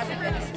Happy birthday.